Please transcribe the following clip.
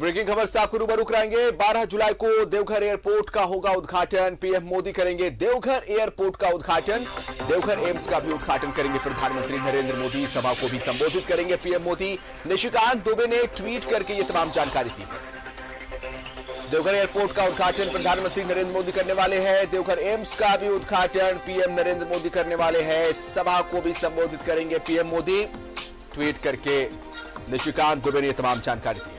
Breaking खबर से आपको रूबरू कराएँगे। 12 जुलाई को देवघर एयरपोर्ट का होगा उद्घाटन। पीएम मोदी करेंगे देवघर एयरपोर्ट का उद्घाटन। देवघर एम्स का भी उद्घाटन करेंगे प्रधानमंत्री नरेंद्र मोदी। सभा को भी संबोधित करेंगे पीएम मोदी। निशिकांत दुबे ने ट्वीट करके ये तमाम जानकारी दी है। देवघर एयरपोर्ट का उद्घाटन प्रधानमंत्री नरेंद्र मोदी करने वाले हैं। देवघर एम्स का भी उद्घाटन पीएम नरेंद्र मोदी करने वाले हैं। सभा को भी संबोधित करेंगे पीएम मोदी। ट्वीट करके निशिकांत दुबे ने तमाम जानकारी दी